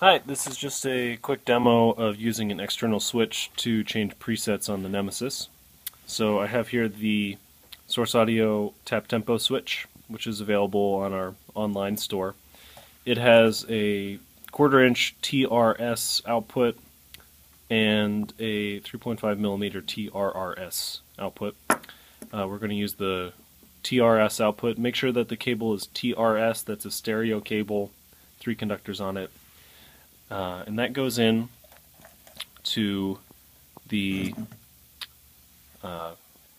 Hi, this is just a quick demo of using an external switch to change presets on the Nemesis. So I have here the Source Audio Tap Tempo switch, which is available on our online store. It has a quarter inch TRS output and a 3.5 millimeter TRRS output. Uh, we're going to use the TRS output. Make sure that the cable is TRS, that's a stereo cable, three conductors on it. Uh, and that goes in to the uh,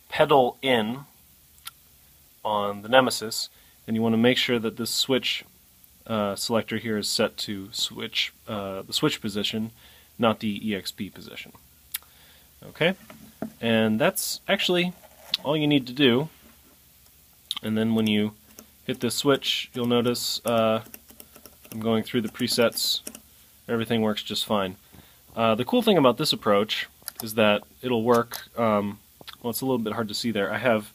pedal in on the Nemesis, and you want to make sure that this switch uh, selector here is set to switch uh, the switch position, not the EXP position. Okay, and that's actually all you need to do. And then when you hit this switch, you'll notice uh, I'm going through the presets everything works just fine. Uh, the cool thing about this approach is that it'll work, um, well it's a little bit hard to see there, I have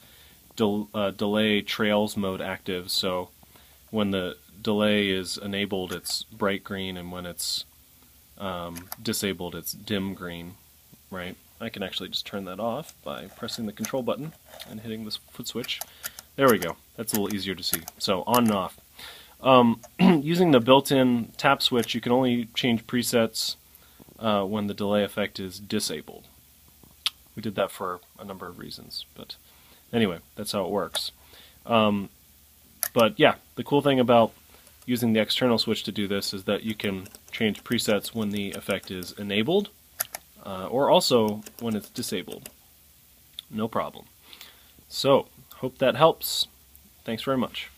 del uh, delay trails mode active, so when the delay is enabled it's bright green and when it's um, disabled it's dim green, right? I can actually just turn that off by pressing the control button and hitting this foot switch. There we go. That's a little easier to see. So on and off. Um, using the built-in tap switch, you can only change presets uh, when the delay effect is disabled. We did that for a number of reasons, but anyway, that's how it works. Um, but yeah, the cool thing about using the external switch to do this is that you can change presets when the effect is enabled, uh, or also when it's disabled. No problem. So, hope that helps. Thanks very much.